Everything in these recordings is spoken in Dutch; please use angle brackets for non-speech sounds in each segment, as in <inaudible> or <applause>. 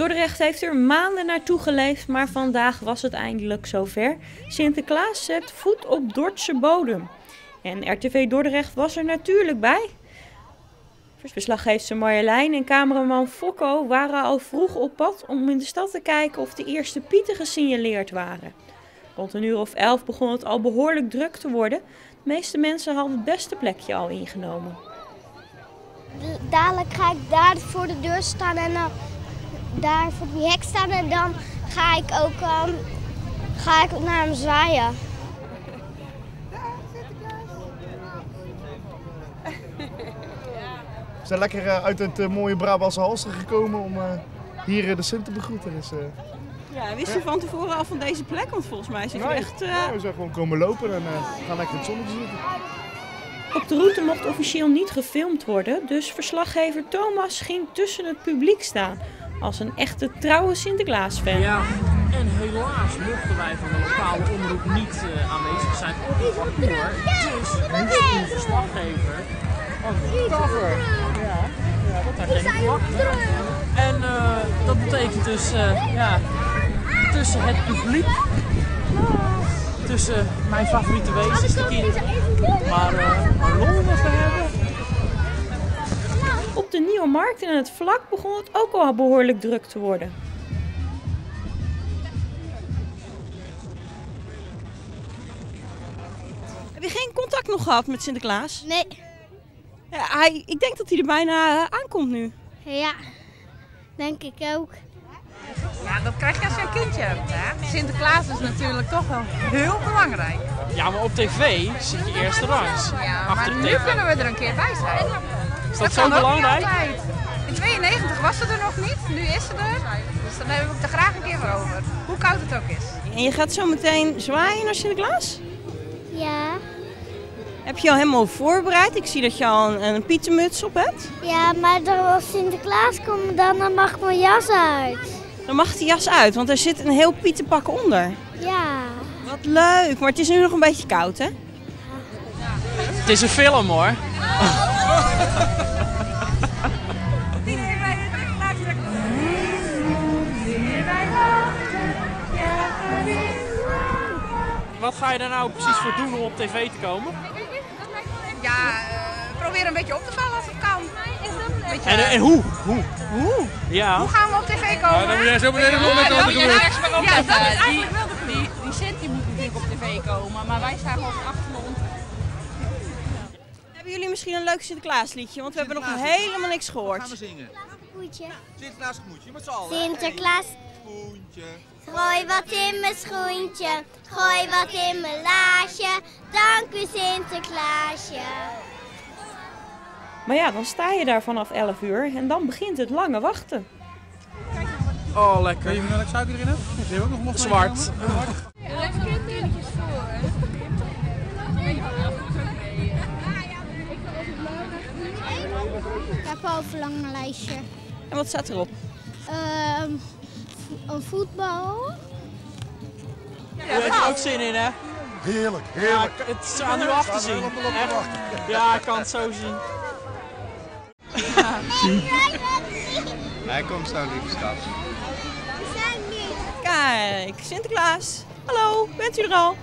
Dordrecht heeft er maanden naartoe geleefd, maar vandaag was het eindelijk zover. Sinterklaas zet voet op Dordtse bodem. En RTV Dordrecht was er natuurlijk bij. Verslaggeefster Marjolein en cameraman Fokko waren al vroeg op pad om in de stad te kijken of de eerste pieten gesignaleerd waren. Rond een uur of elf begon het al behoorlijk druk te worden. De meeste mensen hadden het beste plekje al ingenomen. Dadelijk ga ik daar voor de deur staan en dan daar voor die hek staan en dan ga ik ook um, ga ik naar hem zwaaien. We zijn lekker uh, uit het uh, mooie Brabantse Halster gekomen om uh, hier de Sint te begroeten. Dus, ja, wist je van tevoren al van deze plek? Want volgens mij zit je nee, echt... Ja, we zijn gewoon komen lopen en gaan lekker in het zonnetje zitten. Op de route mocht officieel niet gefilmd worden, dus verslaggever Thomas ging tussen het publiek staan. Als een echte trouwe Sinterklaas-fan. Ja, en helaas mochten wij van de lokale omroep niet uh, aanwezig zijn op het parcours. Dus moest een verslaggever een cover. Ja, dat had. En uh, dat betekent dus uh, ja, tussen het publiek, tussen mijn favoriete wezens, de kinderen, maar uh, lol was te hebben. Op de Nieuwe Markt in het vlak begon het ook al behoorlijk druk te worden. Heb je geen contact nog gehad met Sinterklaas? Nee. Ja, hij, ik denk dat hij er bijna aankomt nu. Ja, denk ik ook. Ja, dat krijg je als je een kindje hebt. Hè? Sinterklaas is natuurlijk toch wel heel belangrijk. Ja, maar op tv zit je eerste rangs. Ja, achter maar de nu TV. kunnen we er een keer bij zijn. Is dat, zo kan ook belangrijk? In 92 was ze er nog niet, nu is ze er. Dus dan heb ik het er graag een keer voor over. Hoe koud het ook is. En je gaat zo meteen zwaaien naar Sinterklaas? Ja. Heb je al helemaal voorbereid? Ik zie dat je al een, een pietenmuts op hebt. Ja, maar als Sinterklaas komt, dan, dan mag mijn jas uit. Dan mag die jas uit, want er zit een heel pietenpak onder. Ja. Wat leuk, maar het is nu nog een beetje koud, hè? Het is een film hoor. Wat ga je daar nou precies voor doen om op tv te komen? Ja, uh, probeer een beetje op te vallen als het kan. Beetje, En, en hoe? Hoe? hoe? Ja. Hoe gaan we op tv komen? Ja, dan moet jij zo meteen nog met de andere ja, dat is eigenlijk wel de Die, die cent die moet natuurlijk op tv komen, maar wij staan gewoon op de achtergrond. Hebben jullie misschien een leuk Sinterklaasliedje? Want we hebben nog helemaal niks gehoord. gaan we zingen? Goedje. Sinterklaas gemoedje, met z'n allen. Sinterklaas. Gooi wat in mijn schoentje, gooi wat in mijn laasje. Dank u Sinterklaasje. Maar ja, dan sta je daar vanaf 11 uur en dan begint het lange wachten. Oh, Weet lekker. je welke suiker erin hebt? Ook nog mocht Zwart. Ik heb al een verlanglijstje. En wat staat erop? Ehm een voetbal. Daar heb je ook zin in, hè? Heerlijk, Ja, heerlijk. het is aan nu af te zien. Ja, ik kan het zo zien. Hij komt zo, lieve schat. We zijn nu. Kijk, Sinterklaas. Hallo, bent u er al?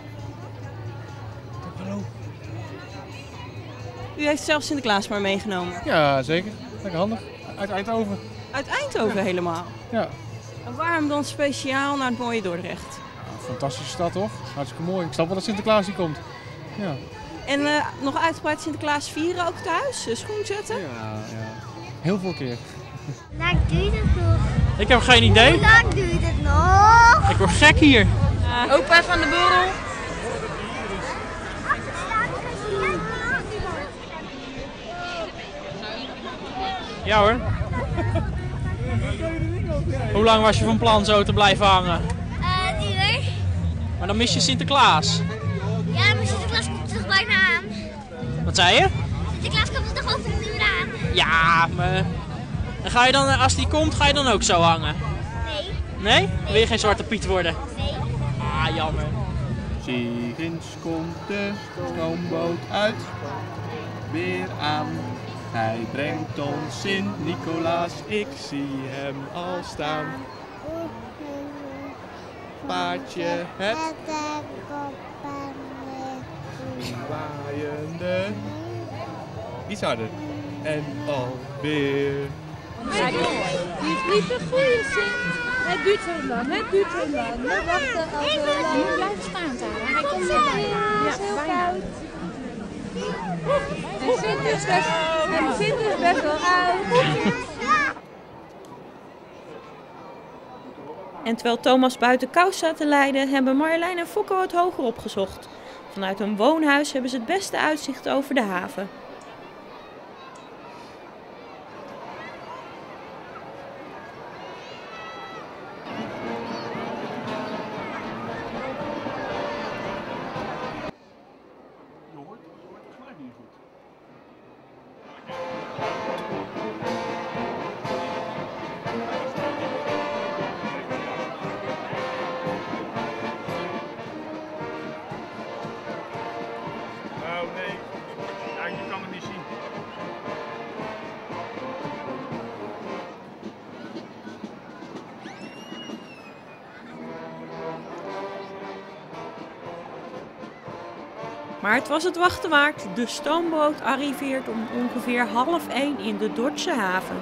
Hallo. U heeft zelf Sinterklaas maar meegenomen. Ja, zeker. Lekker handig. Uit Eindhoven. Uit Eindhoven helemaal. Ja. En waarom dan speciaal naar het mooie Dordrecht? Ja, Fantastische stad, toch? Hartstikke mooi. Ik snap wel dat Sinterklaas hier komt. Ja. En eh, nog uitgebreid Sinterklaas vieren ook thuis? Schoen zetten? Ja, ja. Heel veel keer. Hoe lang duurt het nog? Ik heb geen idee. Hoe lang duurt het nog? Ik word gek hier. Opa van de boel. Ja hoor. Hoe lang was je van plan zo te blijven hangen? Eh, die uur. Maar dan mis je Sinterklaas. Ja, maar Sinterklaas komt er toch bijna aan. Wat zei je? Sinterklaas komt er toch over een uur aan? Ja, maar... En ga je dan, als die komt, ga je dan ook zo hangen? Nee, Nee? Wil je geen Zwarte Piet worden? nee. Ah, jammer. Zigens komt de stoomboot uit. Weer aan Hij brengt ons Sint-Nicolaas, ik zie hem al staan. Paardje, het waaiende. Iets harder. En alweer. Die is niet de goede zin. Het duurt zo lang, het duurt zo lang. We wachten al zo lang. Je blijft staan, Tara. Hij komt zo bijna. Ja, het En Sint is best, wel oud. En terwijl Thomas buiten kou staat te lijden, hebben Marjolein en Fokko het hoger opgezocht. Vanuit hun woonhuis hebben ze het beste uitzicht over de haven. Maar het was het wachten waard. De stoomboot arriveert om ongeveer half één in de Dordtse haven.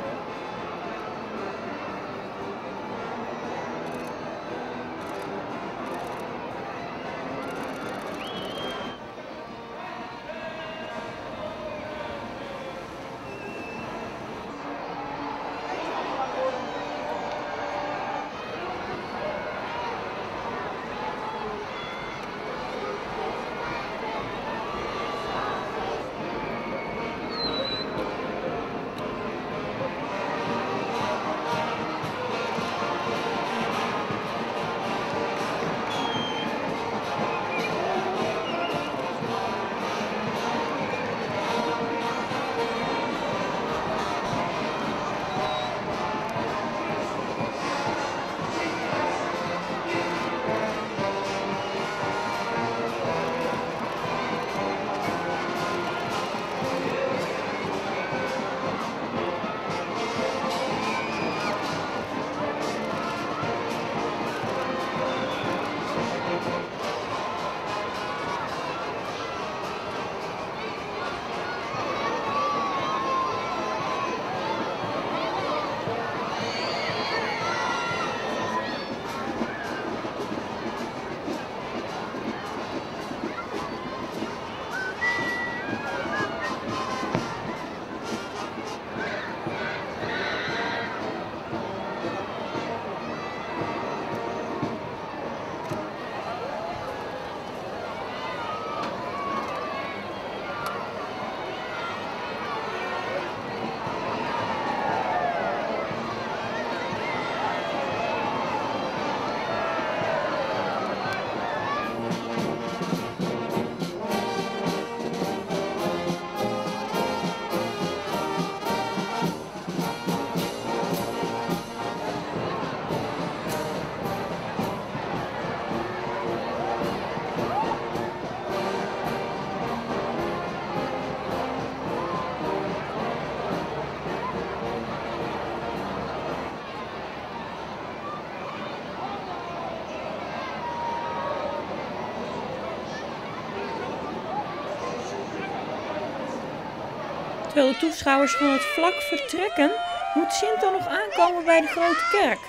Terwijl de toeschouwers van het vlak vertrekken, moet Sint dan nog aankomen bij de grote kerk.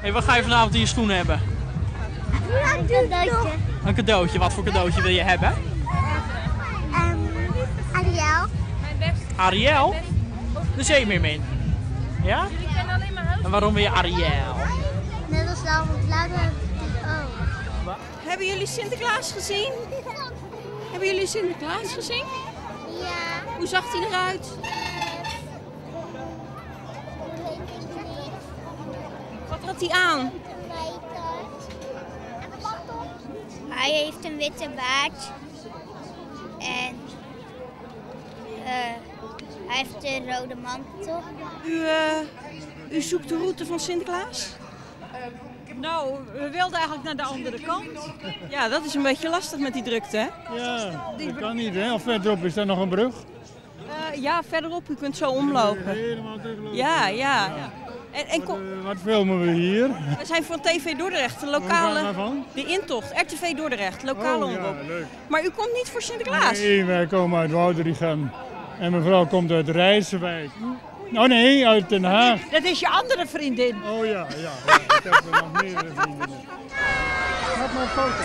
Hey, wat ga je vanavond in je schoenen hebben? Een cadeautje. Een cadeautje. Wat voor cadeautje wil je hebben? Ariel. Ariel? De zeemeermin. Ja? En waarom wil je Ariel? Net als want later heb ik ook. Hebben jullie Sinterklaas gezien? Hebben jullie Sinterklaas gezien? Ja. Hoe zag hij eruit? Wat had hij aan? Hij heeft een witte baard. En eh, hij heeft een rode mantel. U, eh, u zoekt de route van Sinterklaas? Nou, we wilden eigenlijk naar de andere kant. Ja, dat is een beetje lastig met die drukte, hè? Ja, dat kan niet, hè? Of verderop is daar nog een brug. Eh, ja, verderop, u kunt zo omlopen. Helemaal teruglopen. Ja, ja. En, en Eh, Wat filmen we hier? we zijn van TV Dordrecht, de lokale... De intocht, RTV Dordrecht, lokale Oh, ja, omroep. leuk. Maar u komt niet voor Sinterklaas? Nee, wij komen uit Woudrichem. En mevrouw komt uit Rijswijk. Oh nee, uit Den Haag. Dat is je andere vriendin. Oh ja, ja. ja. Ik heb er nog meerdere vrienden. Maak maar een foto.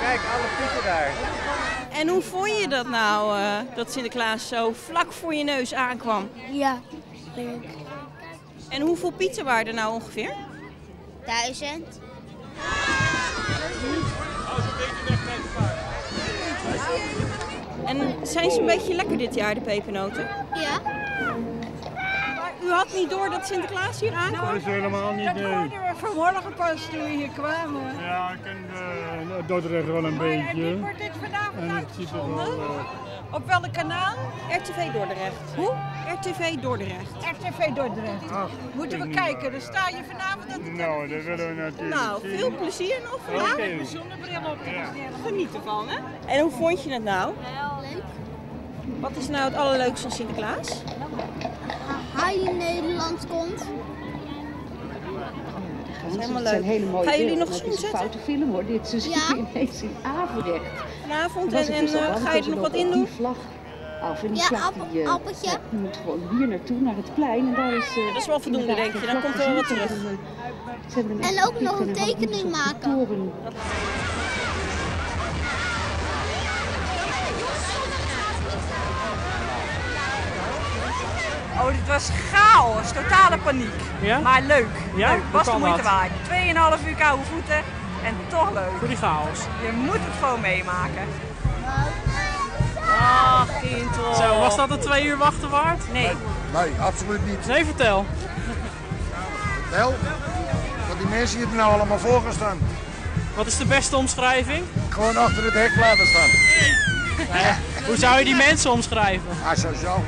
Kijk, alle pieten daar. En hoe vond je dat nou, eh, dat Sinterklaas zo vlak voor je neus aankwam? Ja, leuk. En hoeveel pieten waren er nou ongeveer? Duizend. En zijn ze een beetje lekker dit jaar, de pepernoten? Ja. Maar u had niet door dat Sinterklaas hier aankwam? Dat is helemaal niet, Dat hoorden we vanmorgen pas toen we hier kwamen. Ja, ik ken de Dordrecht wel een beetje. Wordt dit vanavond En het ziet er wel... Op welk kanaal? RTV Dordrecht. Hoe? RTV Dordrecht. RTV Dordrecht. ach, Moeten we kijken, dan sta je vanavond op de Nou, dat willen we natuurlijk Nou, veel plezier nog vandaag. Oké. Met zonnebril op. Geniet ervan, hè? En hoe vond je het nou? Leuk. Wat is nou het allerleukste van Sinterklaas? Hij in Nederland komt. Dat is helemaal Het zijn leuk. hele mooie Gaan jullie nog maar het zoen is een zetten? foute film hoor. Dit is Ja. <laughs> ineens in Averecht. Vanavond en, en dus eh, ga je er nog wat in doen? vlag af en die Ja, vlag appel- die, eh, appeltje. ja, die moet gewoon hier naartoe, naar het plein. En daar is, eh, Dat is wel voldoende, inderdaad denk je. Dan komt er wel wat terug. En ook nog een tekening maken. Oh, dit was chaos, totale paniek. Ja? Maar leuk. Ja? leuk. Was de moeite waard. 2,5 uur koude voeten en toch leuk. Voor die chaos. Je moet het gewoon meemaken. Ach, kind Zo, was dat een twee uur wachten waard? Nee. Nee, absoluut niet. Nee, vertel. Wel, wat die mensen hier nou allemaal voor gaan staan. Wat is de beste omschrijving? Gewoon achter het hek blijven staan. Eh, <laughs> hoe zou je die mensen omschrijven? Ah, zo zo.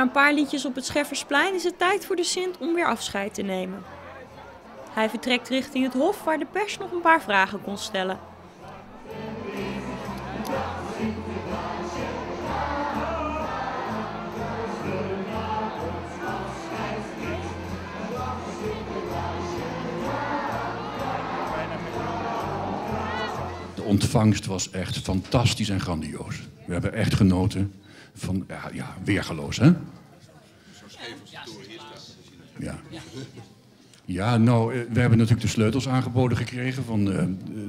Na een paar liedjes op het Scheffersplein is het tijd voor de Sint om weer afscheid te nemen. Hij vertrekt richting het hof waar de pers nog een paar vragen kon stellen. De ontvangst was echt fantastisch en grandioos. We hebben echt genoten van, ja, ja weergeloos hè? Ja. Ja, nou, eh, we hebben natuurlijk de sleutels aangeboden gekregen van eh,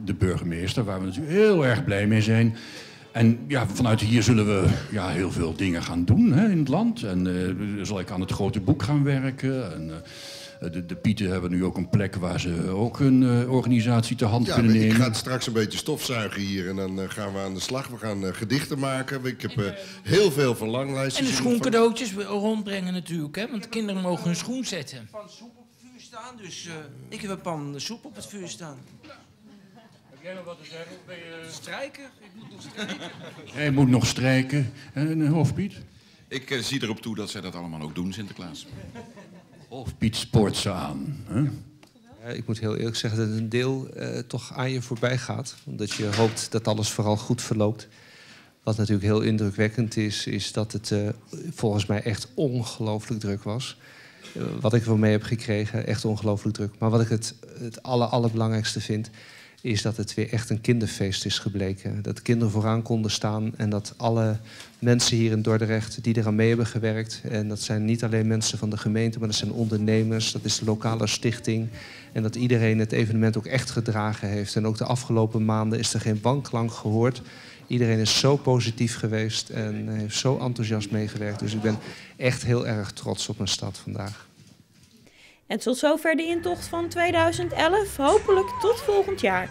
de burgemeester, waar we natuurlijk heel erg blij mee zijn. En ja, vanuit hier zullen we ja, heel veel dingen gaan doen hè, in het land. En uh, zal ik aan het grote boek gaan werken. En, de, de Pieten hebben nu ook een plek waar ze ook een uh, organisatie te hand ja, kunnen nemen. Ik ga straks een beetje stofzuigen hier en dan gaan we aan de slag. We gaan gedichten maken. Ik heb heel veel verlanglijsten. En de schoencadeautjes rondbrengen natuurlijk, hè? want de kinderen mogen hun schoen zetten. Van soep op het vuur staan, dus ik heb een pan soep op het vuur staan. Heb jij nog wat te zeggen? Ben je... Strijken? Ik moet nog strijken. Hij moet nog strijken. En Hoofdpiet? Ik zie erop toe dat zij dat allemaal ook doen, Sinterklaas. Hoofdpiet spoort ze aan. Ja, ik moet heel eerlijk zeggen dat een deel uh, toch aan je voorbij gaat. Omdat je hoopt dat alles vooral goed verloopt. Wat natuurlijk heel indrukwekkend is, is dat het uh, volgens mij echt ongelooflijk druk was. wat ik wel mee heb gekregen, echt ongelooflijk druk. Maar wat ik het, het aller, allerbelangrijkste vind, is dat het weer echt een kinderfeest is gebleken. Dat kinderen vooraan konden staan en dat alle mensen hier in Dordrecht die eraan mee hebben gewerkt... en dat zijn niet alleen mensen van de gemeente, maar dat zijn ondernemers... dat is de lokale stichting en dat iedereen het evenement ook echt gedragen heeft. En ook de afgelopen maanden is er geen wanklank gehoord... Iedereen is zo positief geweest en heeft zo enthousiast meegewerkt. Dus ik ben echt heel erg trots op mijn stad vandaag. En tot zover de intocht van 2011. Hopelijk tot volgend jaar.